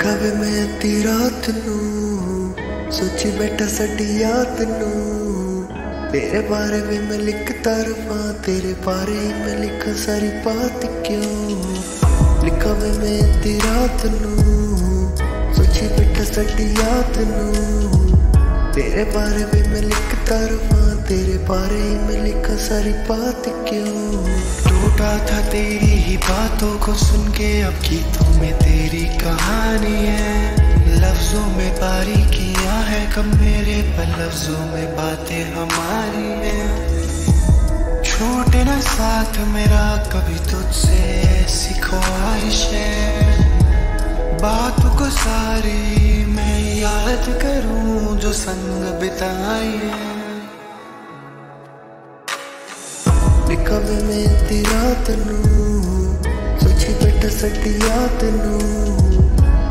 ਵੇਖਾਂ ਵੇ ਮੈਂ ਤੀ ਰਾਤ ਨੂੰ, ਸੋਚੀ ਬੈਠਾ ਸੱਡੀ ਯਾਦ ਨੂੰ। ਤੇਰੇ ਬਾਰੇ ਵੀ ਮੈਂ ਲਿਖਤਾ ਰਫਾ ਤੇਰੇ ਬਾਰੇ ਮੈਂ ਲਿਖਾਂ ਸਾਰੀ ਬਾਤ ਕਿਉਂ? ਲਿਖਾਂ ਵੇ ਮੈਂ ਤੀ ਰਾਤ ਨੂੰ, ਸੋਚੀ ਬੈਠਾ ਸੱਡੀ ਯਾਦ ਨੂੰ। ਤੇਰੇ ਬਾਰੇ ਵੀ ਮੈਂ ਲਿਖਤਾ ਰਫਾ ਤੇਰੇ ਬਾਰੇ ਮੈਂ ਲਿਖ ਸਾਰੀ ਬਾਤ ਕਿਉਂ? टूटा था तेरी ही बातों को सुन के। अब गीतों में तेरी कहानी है। लफ्जों में बारीकियाँ है। कब मेरे पर लफ्जों में बातें हमारी है। छोटे ना साथ मेरा कभी तुझसे ऐसी ख्वाहिश है। बातों को सारी मैं याद करूँ, जो संग बिताई है। ਨਿਕਵੇ ਮੇਰੀ ਰਾਤ ਨੂੰ ਸੋਚੀ ਬੈਠਾ ਸੱਟਿਆ ਤੈਨੂੰ।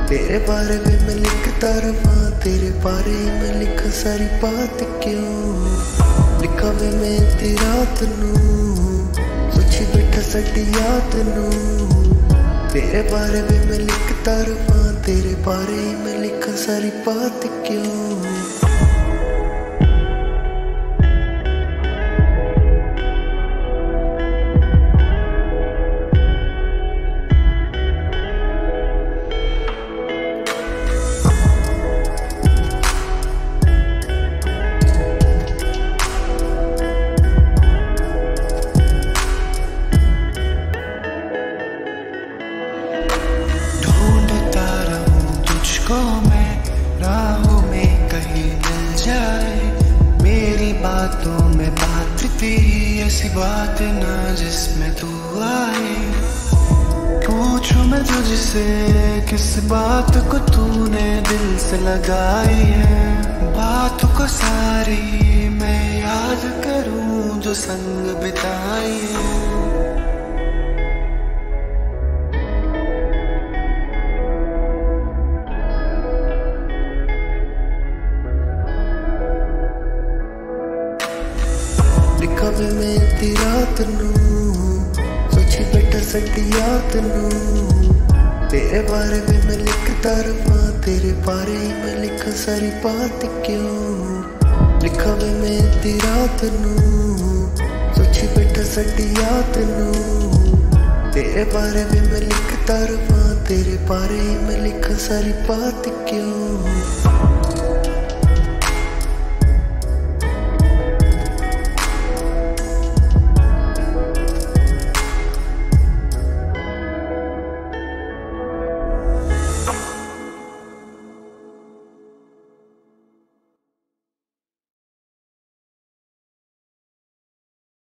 ਤੇਰੇ ਬਾਰੇ ਵੀ ਮੈਂ ਲਿਖਦਾ ਰਵਾਂ, ਤੇਰੇ ਬਾਰੇ ਮੈਂ ਲਿਖ ਸਾਰੀ ਬਾਤ ਕਿਉਂ? ਨਿਕਵੇ ਮੇਰੀ ਰਾਤ ਨੂੰ ਸੋਚੀ ਬੈਠਾ ਸੱਟਿਆ ਤੈਨੂੰ। ਤੇਰੇ ਬਾਰੇ ਵੀ ਮੈਂ ਲਿਖਦਾ ਰਵਾਂ, ਤੇਰੇ ਬਾਰੇ ਮੈਂ ਲਿਖ ਸਾਰੀ ਬਾਤ ਕਿਉਂ? राहों में कहीं मिल जाए। मेरी बातों में बात तेरी, ऐसी बात ना जिसमें तू आए। पूछूँ मैं तुझसे, किस बात को तूने दिल से लगाई है? बात को सारी मैं याद करूँ, जो संग बिताई है। ਵੇ ਮੈਂ ਰਾਤ ਨੂੰ। ਸੋਚੀ ਬੈਠਾ ਸਾਡੀ ਯਾਦ ਤੇਰੇ ਬਾਰੇ ਵੀ ਮੈਂ ਲਿਖਦਾ ਰਵਾਂ, ਤੇਰੇ ਬਾਰੇ ਹੀ ਮੈਂ ਲਿਖਾਂ ਸਾਰੀ ਬਾਤ ਕਿਉਂ? ਲਿਖਾ ਵੇ ਮੈਂ ਅੱਧੀ ਰਾਤ ਨੂੰ। ਸੋਚੀ ਬੈਠਾ ਸਾਡੀ ਯਾਦ ਨੂੰ। ਤੇਰੇ ਬਾਰੇ ਵੀ ਮੈਂ ਲਿਖਦਾ ਰਵਾਂ, ਤੇਰੇ ਬਾਰੇ ਹੀ ਮੈਂ ਲਿਖਾਂ ਸਾਰੀ ਬਾਤ ਕਿਉਂ?